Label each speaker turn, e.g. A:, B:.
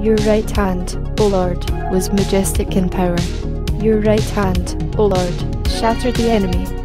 A: Your right hand, O Lord, was majestic in power. Your right hand, O Lord, shattered the enemy